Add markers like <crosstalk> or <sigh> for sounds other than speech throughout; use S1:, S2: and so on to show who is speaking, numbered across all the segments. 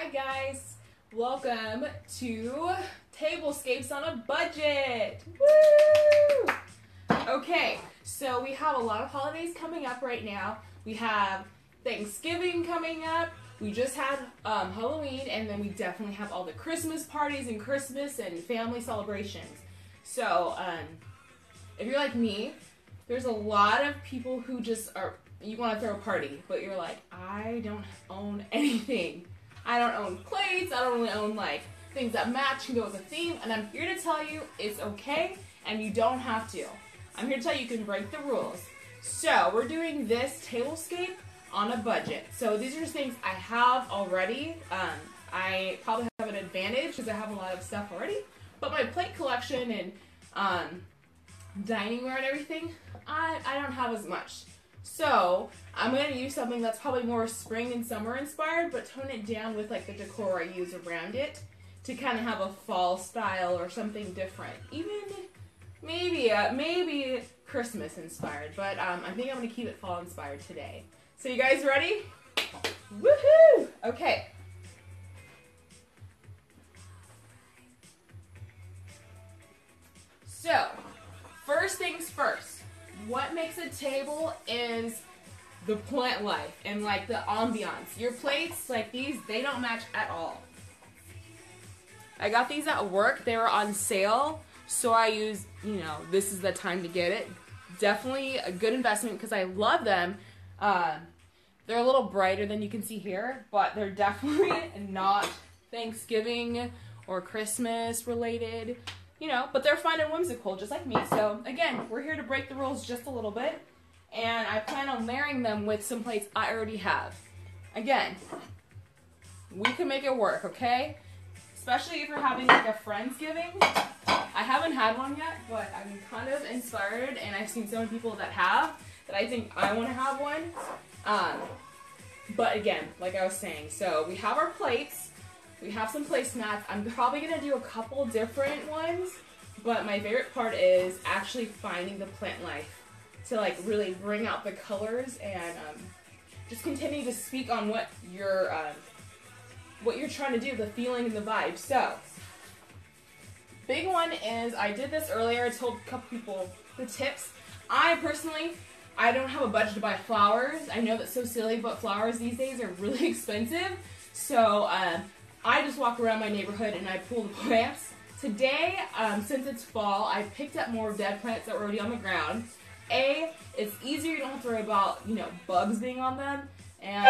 S1: Hi guys, welcome to Tablescapes on a Budget. Woo! Okay, so we have a lot of holidays coming up right now. We have Thanksgiving coming up. We just had um, Halloween, and then we definitely have all the Christmas parties and Christmas and family celebrations. So, um, if you're like me, there's a lot of people who just are you want to throw a party, but you're like, I don't own anything. I don't own plates. I don't really own like things that match and go with a theme. And I'm here to tell you it's okay, and you don't have to. I'm here to tell you you can break the rules. So we're doing this tablescape on a budget. So these are just things I have already. Um, I probably have an advantage because I have a lot of stuff already. But my plate collection and um, dining ware and everything, I, I don't have as much. So I'm going to use something that's probably more spring and summer inspired, but tone it down with like the decor I use around it to kind of have a fall style or something different. Even maybe uh, maybe Christmas inspired, but um, I think I'm going to keep it fall inspired today. So you guys ready? Woohoo! Okay. So, first things first. What makes a table is the plant life and like the ambiance. Your plates, like these, they don't match at all. I got these at work. They were on sale, so I used, you know, this is the time to get it. Definitely a good investment because I love them. Uh, they're a little brighter than you can see here, but they're <laughs> definitely not Thanksgiving or Christmas related, you know, but they're fun and whimsical, just like me. So, again, we're here to break the rules just a little bit, and I plan on layering them with some plates I already have. Again, we can make it work, okay? Especially if you're having like a Friendsgiving. I haven't had one yet, but I'm kind of inspired, and I've seen so many people that have that I think I want to have one. Um, but again, like I was saying, so we have our plates. We have some placemats. I'm probably going to do a couple different ones, but my favorite part is actually finding the plant life to like really bring out the colors and um, just continue to speak on what you're um, what you're trying to do, the feeling and the vibe. So, big one is I did this earlier. I told a couple people the tips. I personally I don't have a budget to buy flowers. I know that's so silly, but flowers these days are really <laughs> expensive. So uh, I just walk around my neighborhood and I pull the plants. Today, um, since it's fall, I picked up more dead plants that were already on the ground. A, it's easier, you don't have to worry about, you know, bugs being on them. And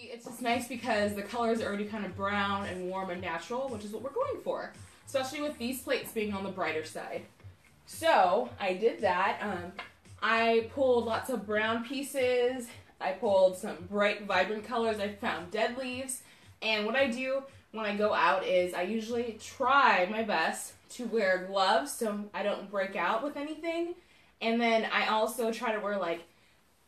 S1: it's just nice because the colors are already kind of brown and warm and natural, which is what we're going for. Especially with these plates being on the brighter side. So, I did that. Um, I pulled lots of brown pieces. I pulled some bright, vibrant colors. I found dead leaves. And what I do when I go out is I usually try my best to wear gloves so I don't break out with anything. And then I also try to wear like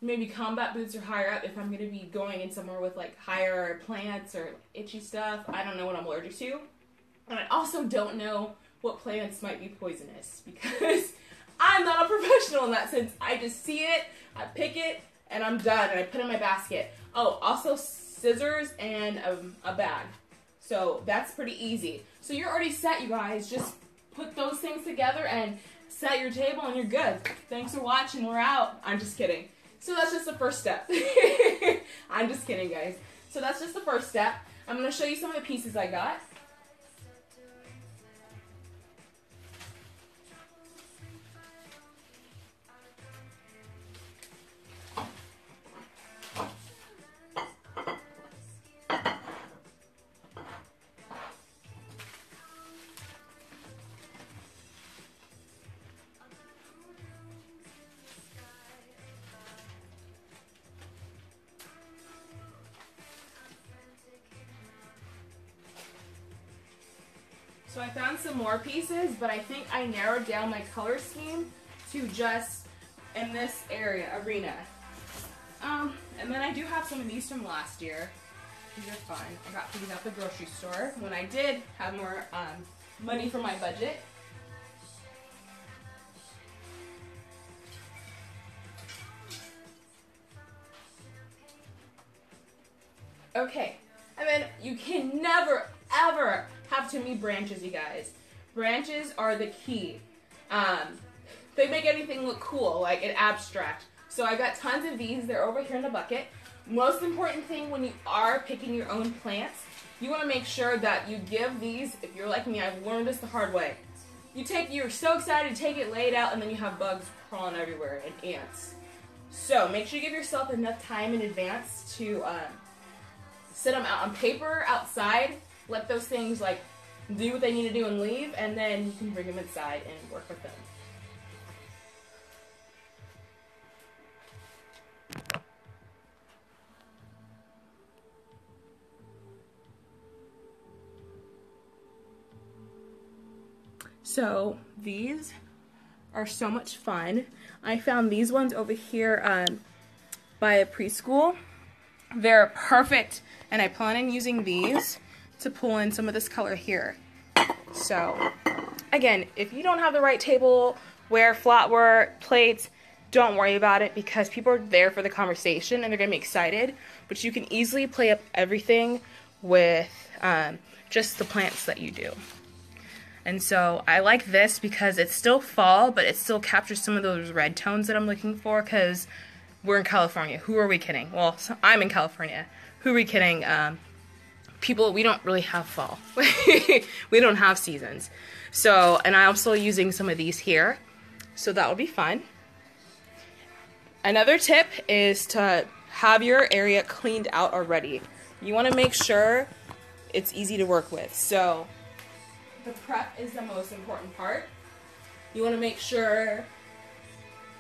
S1: maybe combat boots or higher up if I'm going to be going in somewhere with like higher plants or itchy stuff. I don't know what I'm allergic to. And I also don't know what plants might be poisonous <laughs> because I'm not a professional in that sense. I just see it, I pick it, and I'm done, and I put it in my basket. Oh, also scissors and a, bag. So that's pretty easy. So you're already set, you guys. Just put those things together and set your table, and you're good. Thanks for watching. We're out. I'm just kidding. So that's just the first step. <laughs> I'm just kidding, guys. So that's just the first step. I'm going to show you some of the pieces I got. Some more pieces, but I think I narrowed down my color scheme to just in this area, arena. Um, and then I do have some of these from last year. These are fun. I got these at the grocery store when I did have more um, money for my budget. Okay, And then you can never, ever have too many branches, you guys. Branches are the key. Um, they make anything look cool, like an abstract. So I got tons of these. They're over here in the bucket. Most important thing when you are picking your own plants, you want to make sure that you give these, if you're like me, I've learned this the hard way. You take, you're so excited take it laid out, and then you have bugs crawling everywhere and ants. So make sure you give yourself enough time in advance to um, sit them out on paper outside. Let those things like do what they need to do and leave, and then you can bring them inside and work with them. So these are so much fun. I found these ones over here um, by a preschool. They're perfect, and I plan on using these to pull in some of this color here. So, again, if you don't have the right tableware, flatware, plates, don't worry about it because people are there for the conversation and they're to be excited. But you can easily play up everything with um, just the plants that you do. And so I like this because it's still fall, but it still captures some of those red tones that I'm looking for because we're in California. Who are we kidding? Well, I'm in California. Who are we kidding? Um, people, we don't really have fall. <laughs> we don't have seasons. So, and I'm still using some of these here. So that will be fun. Another tip is to have your area cleaned out already. You want to make sure it's easy to work with. So the prep is the most important part. You want to make sure,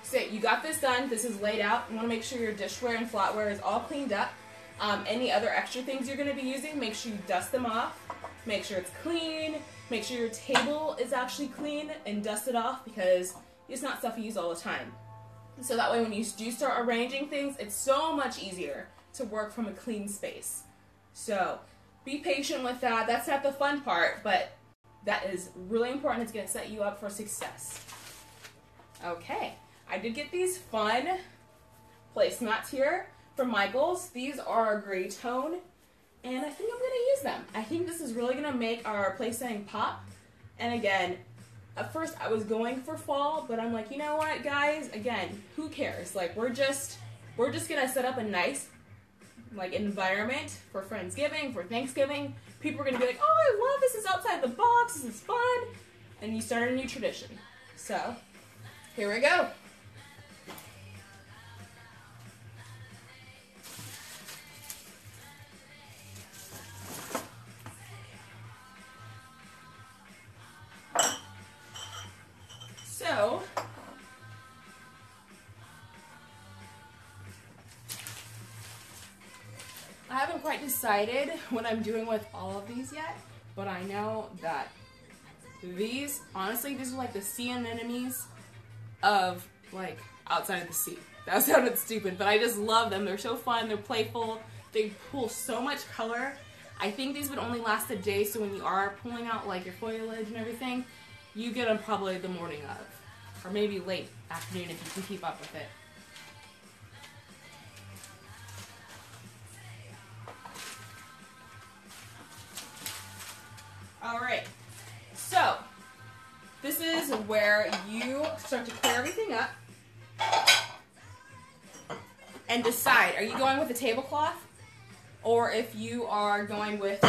S1: say you got this done, this is laid out. You want to make sure your dishware and flatware is all cleaned up. Um, any other extra things you're going to be using, make sure you dust them off. Make sure it's clean. Make sure your table is actually clean and dust it off because it's not stuff you use all the time. So that way when you do start arranging things, it's so much easier to work from a clean space. So be patient with that. That's not the fun part, but that is really important. It's going to set you up for success. Okay, I did get these fun placemats here from Michaels. These are a gray tone, and I think I'm going to use them. I think this is really going to make our place setting pop. And again, at first I was going for fall, but I'm like, you know what, guys? Again, who cares? Like, we're just we're just gonna set up a nice like environment for Friendsgiving, for Thanksgiving. People are gonna be like, oh, I love this. Is outside the box. This is fun. And you start a new tradition. So, here we go. Decided what I'm doing with all of these yet, but I know that these, honestly, these are like the sea anemones of like outside of the sea. <laughs> That sounded stupid, but I just love them. They're so fun, they're playful, they pull so much color. I think these would only last a day, so when you are pulling out like your foliage and everything, you get them probably the morning of, or maybe late afternoon if you can keep up with it. All right, so this is where you start to clear everything up and decide, are you going with a tablecloth or if you are going with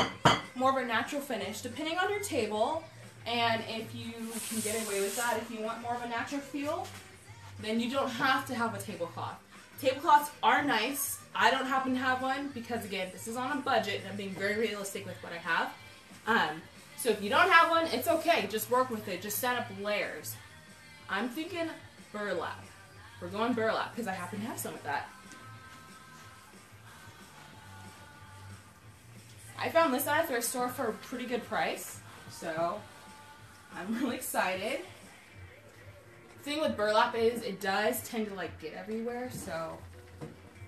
S1: more of a natural finish, depending on your table and if you can get away with that, if you want more of a natural feel, then you don't have to have a tablecloth. Tablecloths are nice. I don't happen to have one because again, this is on a budget and I'm being very realistic with what I have. Um, so if you don't have one, it's okay. Just work with it. Just set up layers. I'm thinking burlap. We're going burlap because I happen to have some of that. I found this at a thrift store for a pretty good price, so I'm <laughs> really excited. thing with burlap is it does tend to like get everywhere, so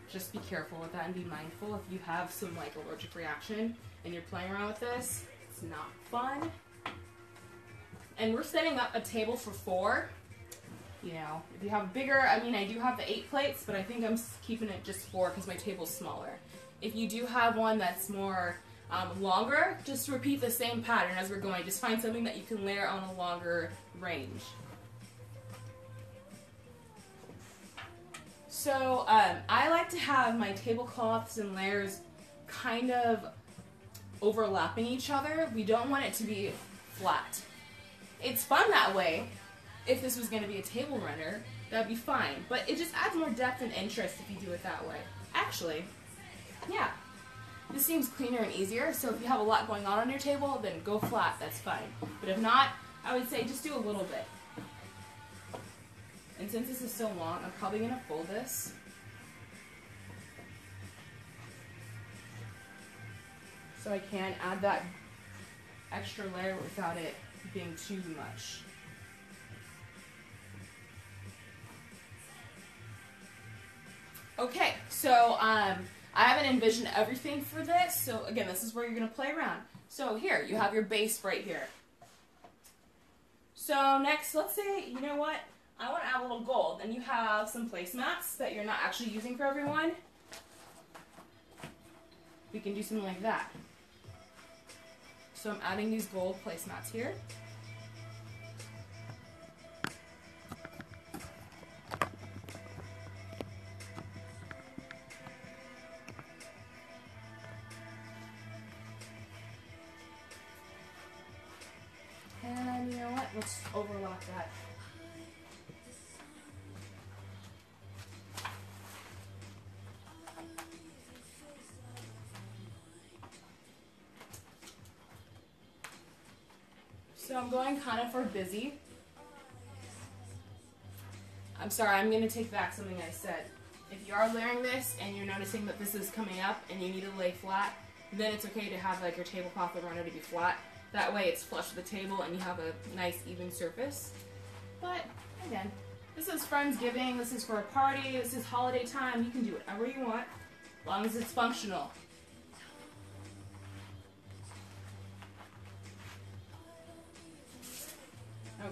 S1: just be careful with that and be mindful if you have some like allergic reaction and you're playing around with this not fun. And we're setting up a table for four. You know, if you have bigger, I mean, I do have the eight plates, but I think I'm keeping it just four because my table's smaller. If you do have one that's more um, longer, just repeat the same pattern as we're going. Just find something that you can layer on a longer range. So um, I like to have my tablecloths and layers kind of overlapping each other. We don't want it to be flat. It's fun that way. If this was going to be a table runner, that'd be fine. But it just adds more depth and interest if you do it that way. Actually, yeah. This seems cleaner and easier, so if you have a lot going on on your table, then go flat, that's fine. But if not, I would say just do a little bit. And since this is so long, I'm probably going to fold this. So I can add that extra layer without it being too much. Okay, so um, I haven't envisioned everything for this. So again, this is where you're going to play around. So here, you have your base right here. So next, let's say, you know what? I want to add a little gold. And you have some placemats that you're not actually using for everyone. We can do something like that. So I'm adding these gold placemats here. And you know what? Let's overlap that. I'm going kind of for busy. I'm sorry, I'm going to take back something I said. If you are layering this and you're noticing that this is coming up and you need to lay flat, then it's okay to have like your tablecloth or runner to be flat. That way it's flush with the table and you have a nice even surface. But again, this is Friendsgiving, this is for a party, this is holiday time, you can do whatever you want, as long as it's functional.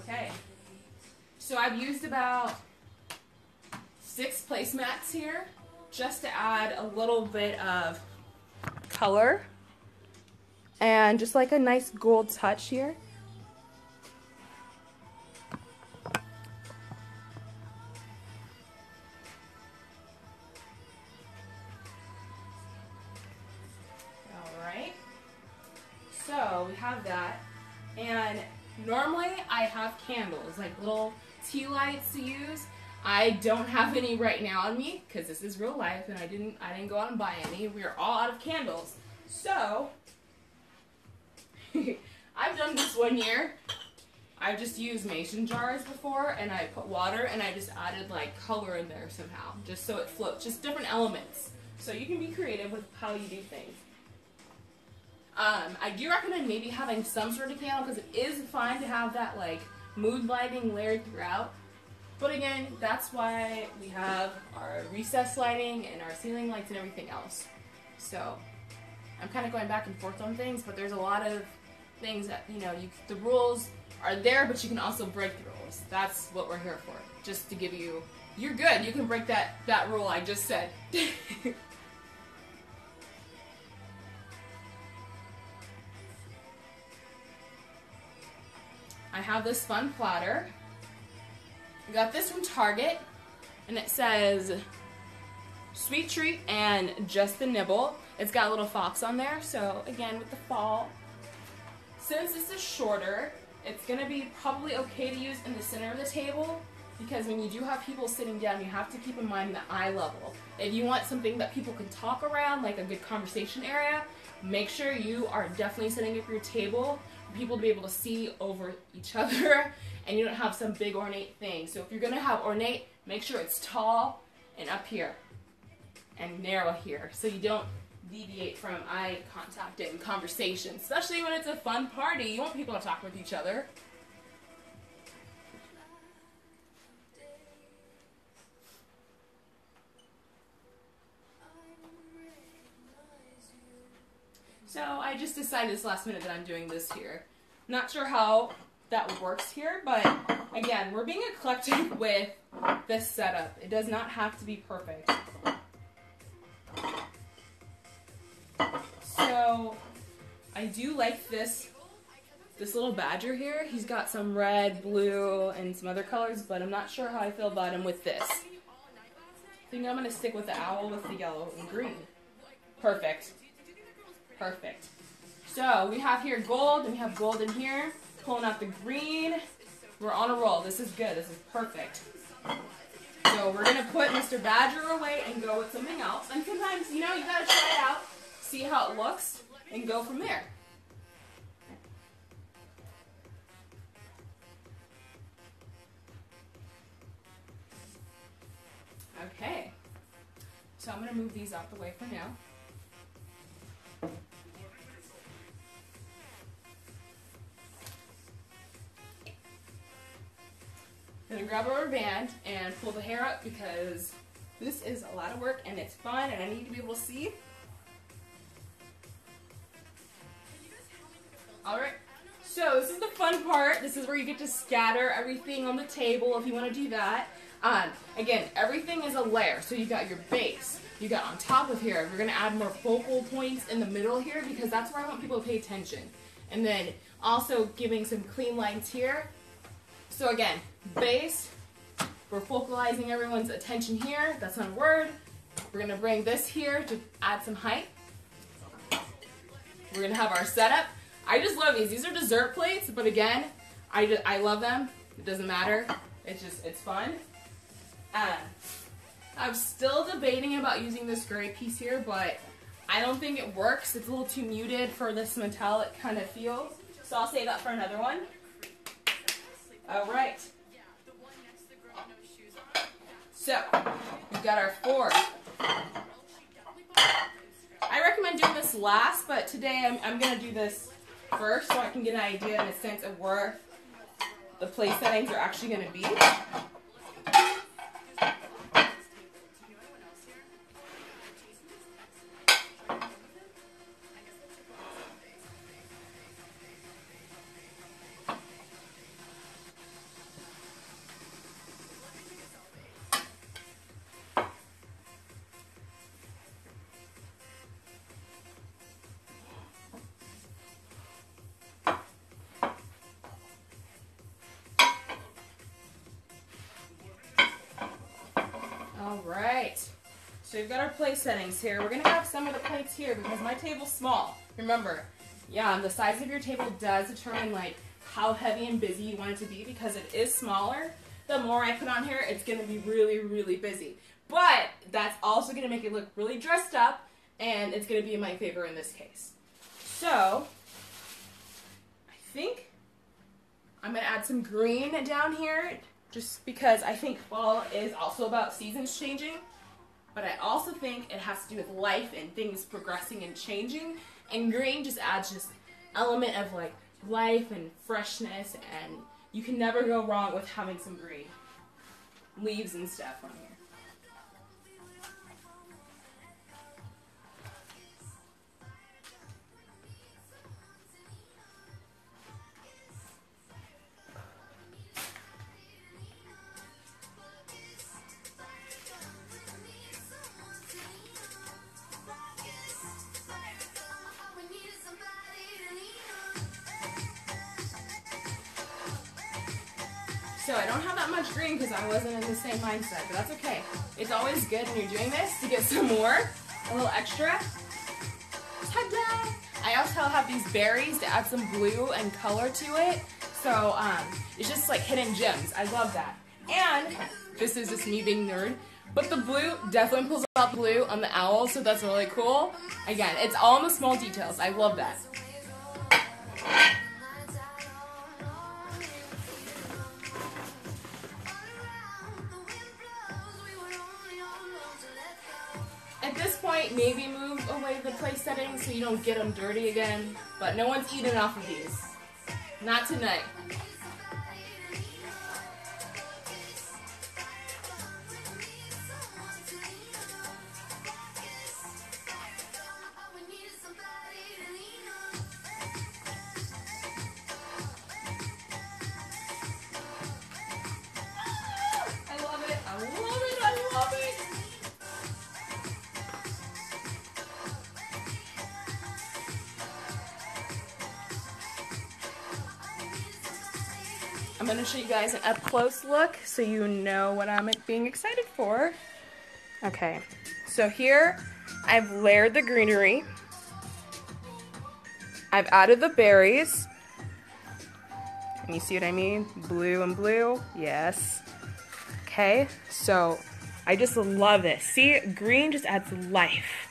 S1: Okay, so I've used about six placemats here just to add a little bit of color and just like a nice gold touch here. Candles, like little tea lights to use. I don't have any right now on me because this is real life and I didn't I didn't go out and buy any. We are all out of candles. So <laughs> I've done this one year. I've just used mason jars before and I put water and I just added like color in there somehow just so it floats, just different elements. So you can be creative with how you do things. Um, I do recommend maybe having some sort of candle because it is fine to have that like mood lighting layered throughout. But again, that's why we have our recess lighting and our ceiling lights and everything else. So I'm kind of going back and forth on things, but there's a lot of things that, you know, you, the rules are there, but you can also break the rules. That's what we're here for. Just to give you, you're good. You can break that, that rule I just said. <laughs> I have this fun platter. I got this from Target, and it says sweet treat and just the nibble. It's got a little fox on there, so again with the fall. Since this is shorter, it's gonna be probably okay to use in the center of the table because when you do have people sitting down, you have to keep in mind the eye level. If you want something that people can talk around, like a good conversation area, make sure you are definitely setting up your table for people to be able to see over each <laughs> other and you don't have some big ornate thing. So if you're gonna have ornate, make sure it's tall and up here and narrow here so you don't deviate from eye contact and conversation, especially when it's a fun party. You want people to talk with each other. So I just decided this last minute that I'm doing this here. Not sure how that works here, but again, we're being eclectic <laughs> with this setup. It does not have to be perfect. So I do like this this little badger here. He's got some red, blue, and some other colors, but I'm not sure how I feel about him with this. I think I'm gonna stick with the owl with the yellow and green. Perfect. Perfect. So we have here gold, and we have gold in here. Pulling out the green. We're on a roll. This is good. This is perfect. So we're gonna put Mr. Badger away and go with something else. And sometimes, you know, you gotta try it out, see how it looks, and go from there. Okay. So I'm gonna move these out the way for now. Gonna grab a rubber band and pull the hair up because this is a lot of work and it's fun and I need to be able to see. Alright, so this is the fun part. This is where you get to scatter everything on the table if you want to do that. Um, again, everything is a layer. So you got your base. You got on top of here. We're going to add more focal points in the middle here because that's where I want people to pay attention. And then also giving some clean lines here. So again, base. We're focalizing everyone's attention here. That's not a word. We're to bring this here to add some height. We're to have our setup. I just love these. These are dessert plates, but again, I, just, I love them. It doesn't matter. It's just, it's fun. Uh, I'm still debating about using this gray piece here, but I don't think it works. It's a little too muted for this metallic kind of feel. So I'll save that for another one. All right. So, we've got our four. I recommend doing this last, but today I'm, I'm going to do this first so I can get an idea and a sense of where the place settings are actually going to be. We've got our plate settings here. We're going to have some of the plates here because my table's small. Remember, yeah, the size of your table does determine like how heavy and busy you want it to be because it is smaller. The more I put on here, it's going to be really, really busy. But that's also going to make it look really dressed up and it's going to be in my favor in this case. So, I think I'm going to add some green down here just because I think fall is also about seasons changing. But I also think it has to do with life and things progressing and changing. And green just adds this element of like life and freshness, and you can never go wrong with having some green leaves and stuff on here. I wasn't in the same mindset, but that's okay. It's always good when you're doing this to get some more, a little extra. Ta-da! I also have these berries to add some blue and color to it. So um, it's just like hidden gems. I love that. And this is just me being nerd. But the blue definitely pulls out blue on the owl, so that's really cool. Again, it's all in the small details. I love that. Place settings so you don't get them dirty again. But no one's eating off of these. Not tonight. Up close look so you know what I'm being excited for. Okay, so here I've layered the greenery. I've added the berries. Can you see what I mean? Blue and blue, yes. Okay, so I just love this. See, green just adds life.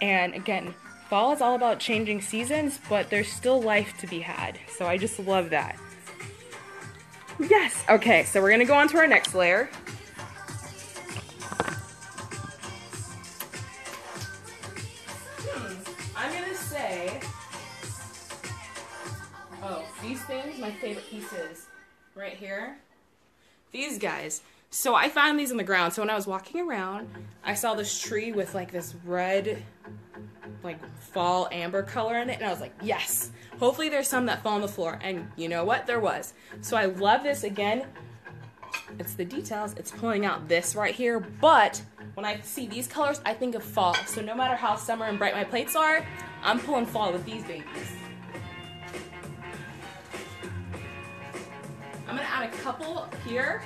S1: And again, fall is all about changing seasons, but there's still life to be had. So I just love that. Yes, okay, so we're gonna go on to our next layer. Hmm. I'm going to say... Oh, these things, my favorite pieces right here. These guys. So I found these on the ground. So when I was walking around, I saw this tree with like this red, like fall amber color in it. And I was like, yes, hopefully there's some that fall on the floor. And you know what? There was. So I love this again. It's the details. It's pulling out this right here. But when I see these colors, I think of fall. So no matter how summer and bright my plates are, I'm pulling fall with these babies. I'm gonna add a couple here,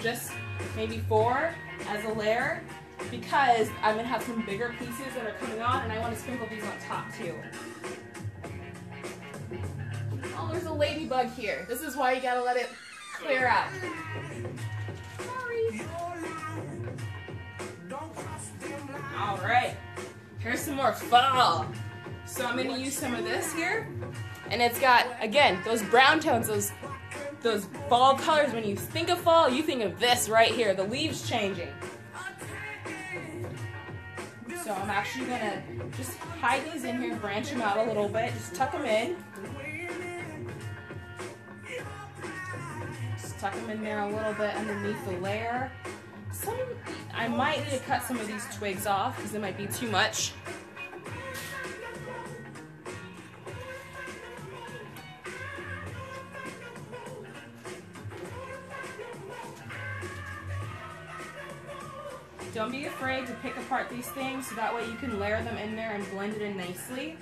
S1: just maybe four as a layer, because I'm gonna have some bigger pieces that are coming on and I wanna sprinkle these on top too. Oh, there's a ladybug here. This is why you gotta let it clear out. Sorry. All right, here's some more fall. So I'm gonna use some of this here. And it's got, again, those brown tones, those those fall colors. When you think of fall, you think of this right here, the leaves changing. So I'm actually gonna just hide these in here, branch them out a little bit, just tuck them in. Just tuck them in there a little bit underneath the layer. Some, I might need to cut some of these twigs off because it might be too much. Don't be afraid to pick apart these things so that way you can layer them in there and blend it in nicely.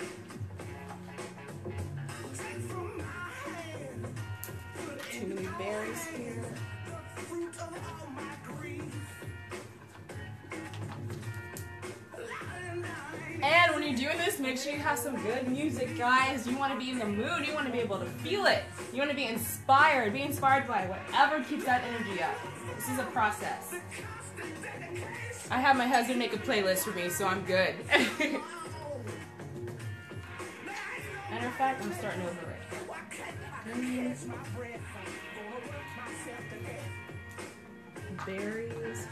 S1: Too many berries here. And when you're doing this, make sure you have some good music, guys. You want to be in the mood. You want to be able to feel it. You want to be inspired. Be inspired by whatever keeps that energy up. This is a process. I have my husband make a playlist for me, so I'm good. <laughs> Matter of fact, I'm starting over it. Berries.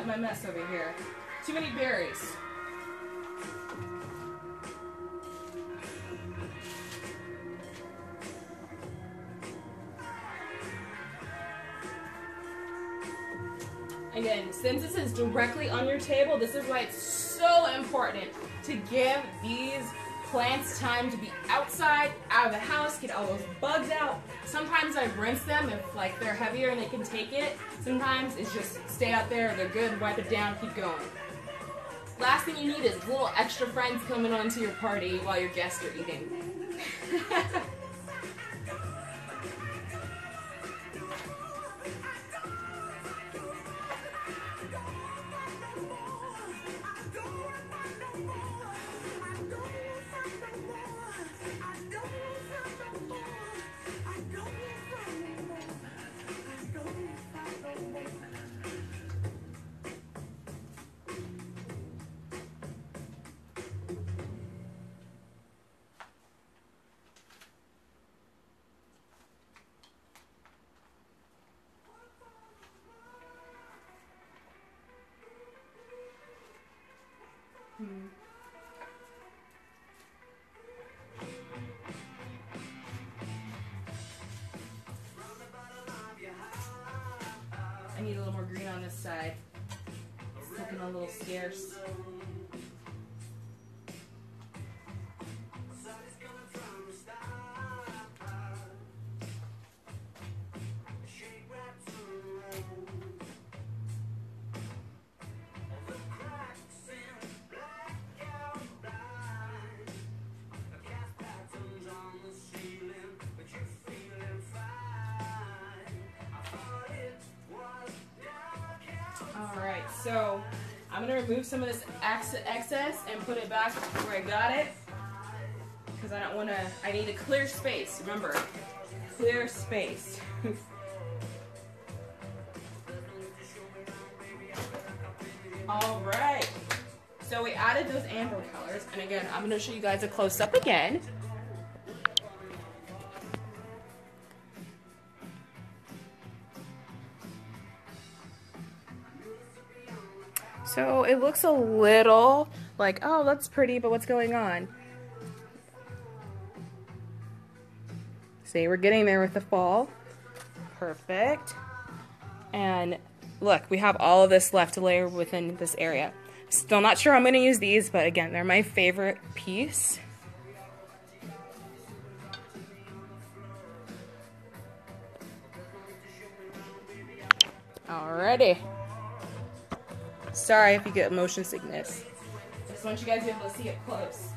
S1: Up my mess over here. Too many berries. Again, since this is directly on your table, this is why it's so important to give these plants time to be outside, out of the house, get all those bugs out. Sometimes I rinse them if like they're heavier and they can take it. Sometimes it's just stay out there, they're good, wipe it down, keep going. Last thing you need is little extra friends coming onto your party while your guests are eating. <laughs> little scarce. I'm gonna remove some of this ex- excess and put it back where I got it. Because I don't wanna, I need a clear space. Remember, clear space. <laughs> Alright, so we added those amber colors. And again, I'm gonna show you guys a close up again. So it looks a little like, oh, that's pretty, but what's going on? See, we're getting there with the fall. Perfect. And look, we have all of this left to layer within this area. Still not sure I'm going to use these, but again, they're my favorite piece. Alrighty. Sorry if you get motion sickness. Just want you guys to be able to see it close.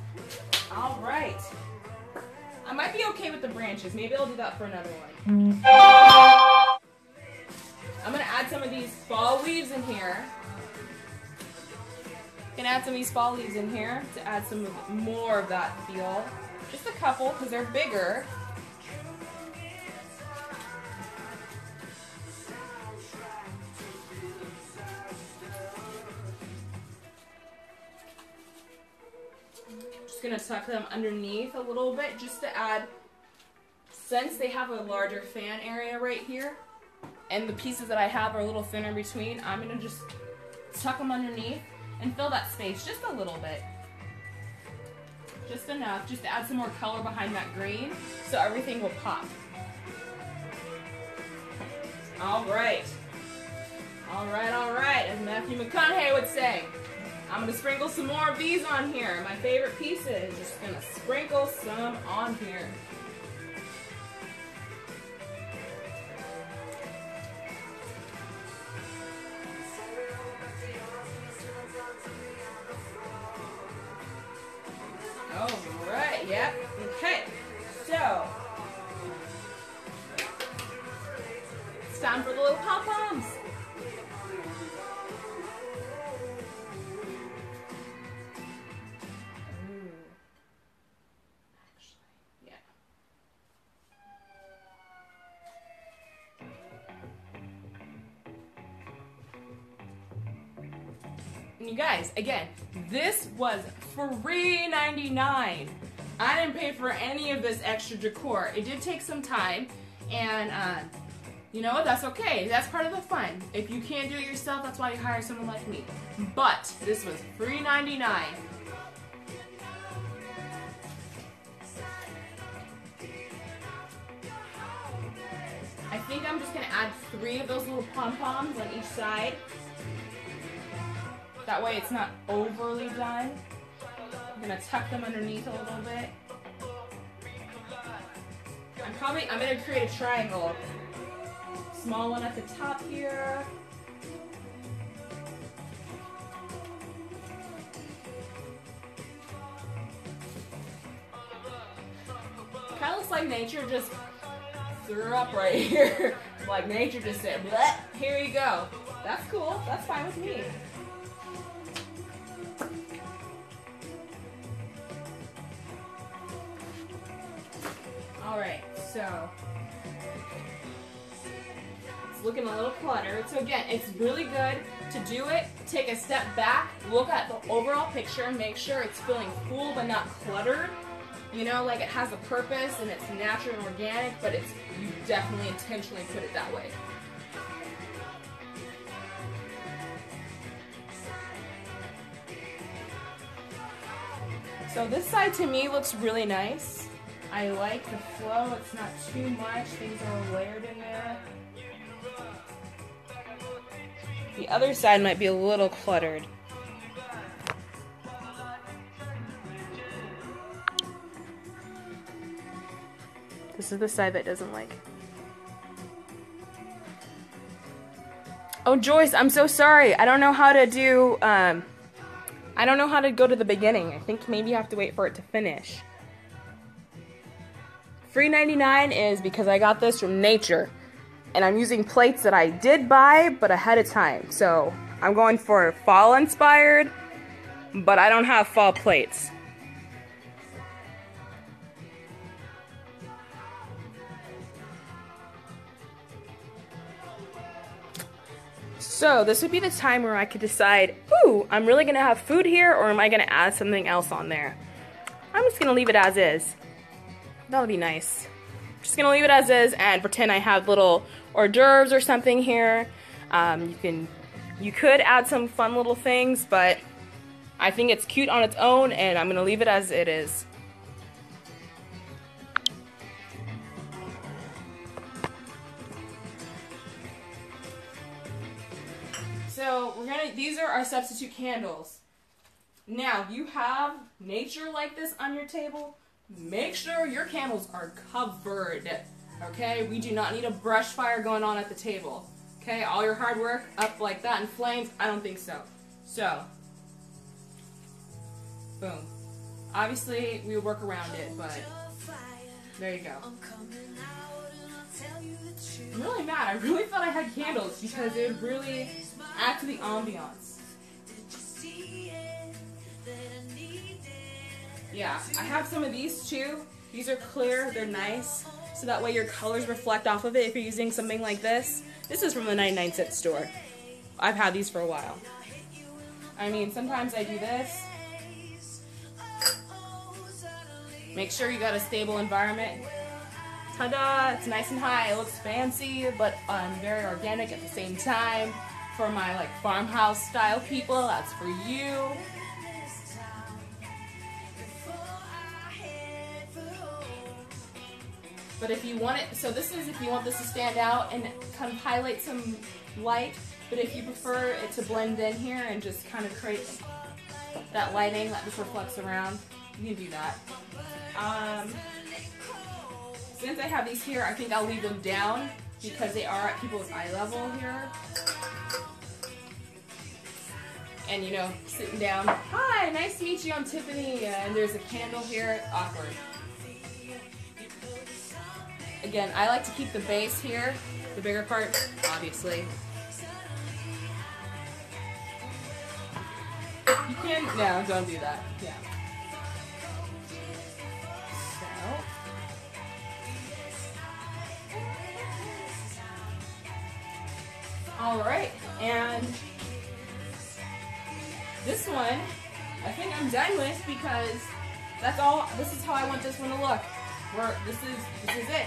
S1: All right. I might be okay with the branches. Maybe I'll do that for another one. I'm gonna add some of these fall leaves in here. Gonna add some of these fall leaves in here to add some more of that feel. Just a couple, because they're bigger. Gonna tuck them underneath a little bit just to add, since they have a larger fan area right here, and the pieces that I have are a little thinner between, I'm gonna just tuck them underneath and fill that space just a little bit. Just enough, just to add some more color behind that green, so everything will pop. All right. All right, all right, as Matthew McConaughey would say. I'm gonna sprinkle some more of these on here. My favorite pieces. Just gonna sprinkle some on here. Again, this was free 99. I didn't pay for any of this extra decor. It did take some time, and uh, you know what, that's okay. That's part of the fun. If you can't do it yourself, that's why you hire someone like me. But this was free 99. I think I'm just gonna add three of those little pom-poms on each side. That way it's not overly done. I'm gonna tuck them underneath a little bit. I'm probably, I'm gonna create a triangle. Small one at the top here. Kind of looks like nature just threw up right <laughs> here. like nature just said, here you go. That's cool, that's fine with me. Alright, so it's looking a little cluttered. So again, it's really good to do it, take a step back, look at the overall picture, make sure it's feeling cool but not cluttered. You know, like it has a purpose and it's natural and organic, but it's you definitely intentionally put it that way. So this side to me looks really nice. I like the flow, it's not too much, things are layered in there. The other side might be a little cluttered. This is the side that doesn't like. Oh, Joyce, I'm so sorry. I don't know how to do, um, I don't know how to go to the beginning. I think maybe you have to wait for it to finish. Free 99 is because I got this from nature. And I'm using plates that I did buy, but ahead of time. So I'm going for fall inspired, but I don't have fall plates. So this would be the time where I could decide, ooh, I'm really gonna have food here or am I gonna add something else on there? I'm just gonna leave it as is. That'll be nice. Just gonna leave it as is and pretend I have little hors d'oeuvres or something here. Um, you can, you could add some fun little things, but I think it's cute on its own and I'm gonna leave it as it is. So we're gonna, these are our substitute candles. Now, you have nature like this on your table, make sure your candles are covered. Okay, we do not need a brush fire going on at the table. Okay, all your hard work up like that in flames, I don't think so. So, boom. Obviously, we work around it, but there you go. I'm really mad. I really thought I had candles because it would really add to the ambiance. Yeah, I have some of these too. These are clear, they're nice, so that way your colors reflect off of it if you're using something like this. This is from the 99 cent store. I've had these for a while. I mean, sometimes I do this. Make sure you got a stable environment. Ta-da! It's nice and high. It looks fancy, but um, very organic at the same time. For my like farmhouse style people, that's for you. But if you want it, so this is if you want this to stand out and kind of highlight some light, but if you prefer it to blend in here and just kind of create that lighting that just reflects around, you can do that. Um, since I have these here, I think I'll leave them down because they are at people's eye level here. And you know, sitting down, hi, nice to meet you, I'm Tiffeny, and there's a candle here, awkward. Again, I like to keep the base here, the bigger part, obviously. You can, no, don't do that, yeah. All right, and this one, I think I'm done with because that's all, this is how I want this one to look. We're, this is, this is it.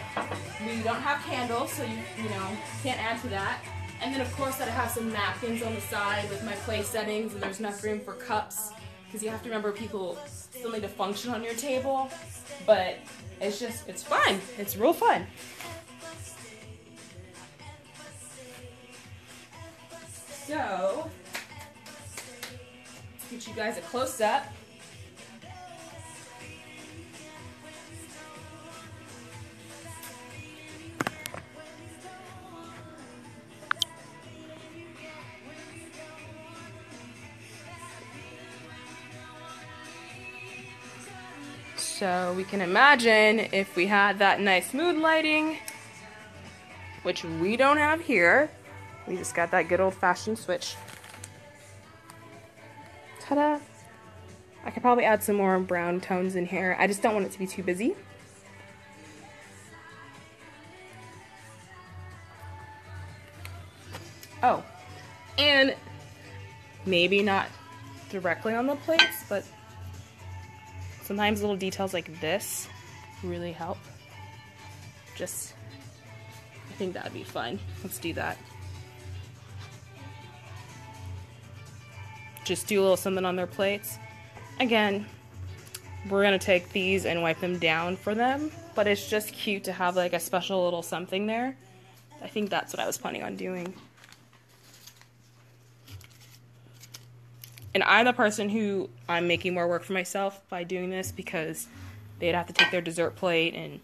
S1: We don't have candles, so you, you know, can't add to that. And then of course I have some napkins on the side with my place settings and there's enough room for cups because you have to remember people still need to function on your table. But it's just, it's fun. It's real fun. So, get you guys a close up. So we can imagine if we had that nice mood lighting, which we don't have here, we just got that good old fashioned switch. Ta-da! I could probably add some more brown tones in here. I just don't want it to be too busy. Oh, and maybe not directly on the plates, but sometimes little details like this really help. Just, I think that would be fun. Let's do that. just do a little something on their plates. Again, we're gonna take these and wipe them down for them, but it's just cute to have like a special little something there. I think that's what I was planning on doing. And I'm the person who I'm making more work for myself by doing this because they'd have to take their dessert plate and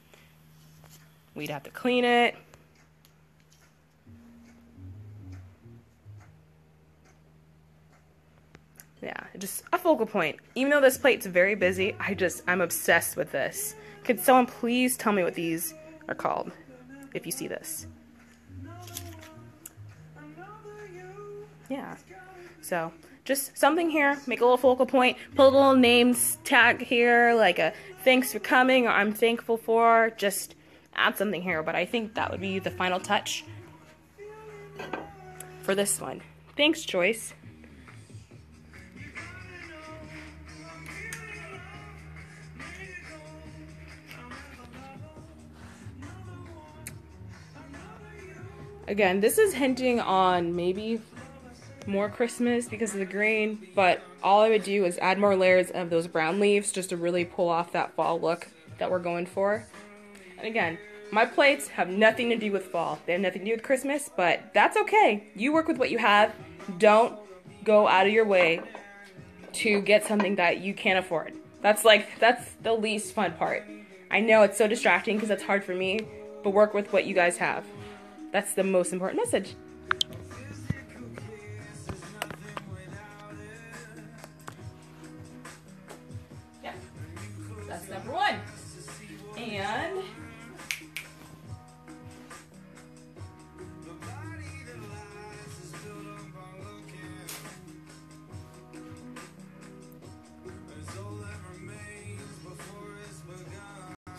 S1: we'd have to clean it. Yeah, just a focal point. Even though this plate's very busy, I just, I'm obsessed with this. Could someone please tell me what these are called, if you see this? Yeah. So, just something here, make a little focal point, put a little names tag here, like a thanks for coming, or I'm thankful for, just add something here, but I think that would be the final touch for this one. Thanks, Joyce. Again, this is hinting on maybe more Christmas because of the green, but all I would do is add more layers of those brown leaves just to really pull off that fall look that we're going for. And again, my plates have nothing to do with fall. They have nothing to do with Christmas, but that's okay. You work with what you have. Don't go out of your way to get something that you can't afford. That's like, that's the least fun part. I know it's so distracting because that's hard for me, but work with what you guys have. That's the most important message.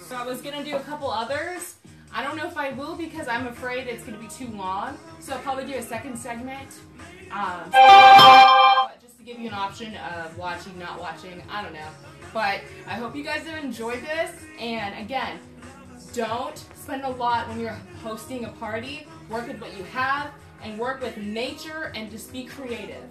S1: So I was gonna do a couple others. I don't know if I will because I'm afraid it's gonna be too long. So I'll probably do a second segment. Um, just to give you an option of watching, not watching, I don't know. But I hope you guys have enjoyed this. And again, don't spend a lot when you're hosting a party. Work with what you have and work with nature and just be creative.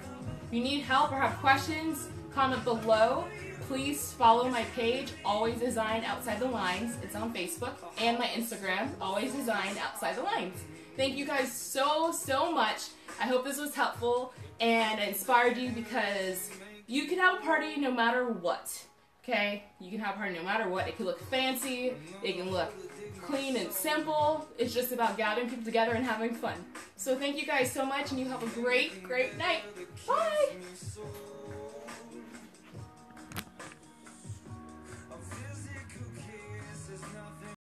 S1: If you need help or have questions, comment below please follow my page, Always Design Outside the Lines. It's on Facebook. And my Instagram, Always Design Outside the Lines. Thank you guys so, so much. I hope this was helpful and inspired you because you can have a party no matter what. Okay? You can have a party no matter what. It can look fancy. It can look clean and simple. It's just about gathering people together and having fun. So thank you guys so much and you have a great, great night. Bye!